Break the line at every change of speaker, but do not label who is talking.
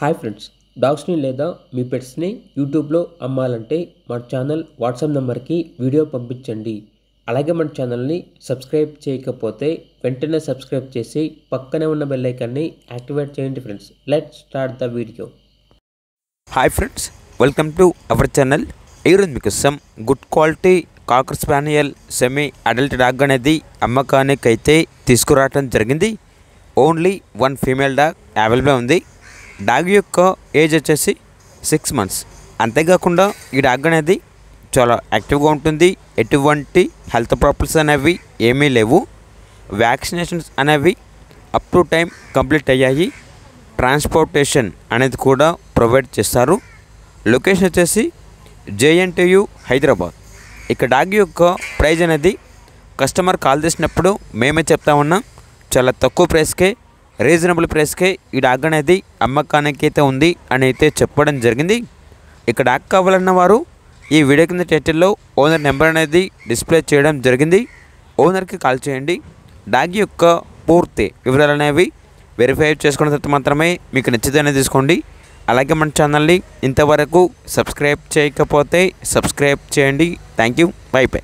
Hi friends డాగ్స్ని లేదా మీ పెట్స్ని యూట్యూబ్లో అమ్మాలంటే మా ఛానల్ వాట్సాప్ నెంబర్కి వీడియో పంపించండి. అలాగే మన ఛానల్ని సబ్స్క్రైబ్ చేయకపోతే వెంటనే సబ్స్క్రైబ్ చేసి పక్కనే ఉన్న బెల్ ఐకాన్ని యాక్టివేట్ చేయండి friends. Let start the video.
Hi friends welcome to our channel. ఈరోజు మీకోసం good quality cocker spaniel semi adult dog అనేది అమ్మకానికి అయితే తీసుకురావటం జరిగింది. Only one female dog available ఉంది. డాగ్ యొక్క ఏజ్ వచ్చేసి సిక్స్ మంత్స్ అంతేకాకుండా ఈ డాగ్ అనేది చాలా యాక్టివ్గా ఉంటుంది. ఎటువంటి హెల్త్ ప్రాబ్లమ్స్ అనేవి ఏమీ లేవు. వ్యాక్సినేషన్స్ అనేవి అప్ టు టైం కంప్లీట్ అయ్యాయి. ట్రాన్స్పోర్టేషన్ అనేది కూడా ప్రొవైడ్ చేస్తారు. లొకేషన్ వచ్చేసి జేఎన్టీయు హైదరాబాద్. ఇక డాగ్ యొక్క ప్రైజ్ అనేది కస్టమర్ కాల్ చేసినప్పుడు మేమే చెప్తా ఉన్నాం. చాలా తక్కువ ప్రైస్కే రీజనబుల్ ప్రైస్కే ఈ డాగ్ అనేది అమ్మకానికి అయితే ఉంది అని అయితే చెప్పడం జరిగింది. ఇక డాగ్ కావాలన్న వారు ఈ వీడియో కింద టైటిల్లో ఓనర్ నెంబర్ అనేది డిస్ప్లే చేయడం జరిగింది. ఓనర్కి కాల్ చేయండి. డాగ్ యొక్క పూర్తి వివరాలు అనేవి వెరిఫై చేసుకున్న తర్వాత మాత్రమే మీకు నచ్చితేనే తీసుకోండి. అలాగే మన ఛానల్ని ఇంతవరకు సబ్స్క్రైబ్ చేయకపోతే సబ్స్క్రైబ్ చేయండి. Thank you by by